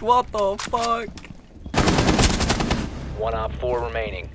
What the fuck? One op four remaining.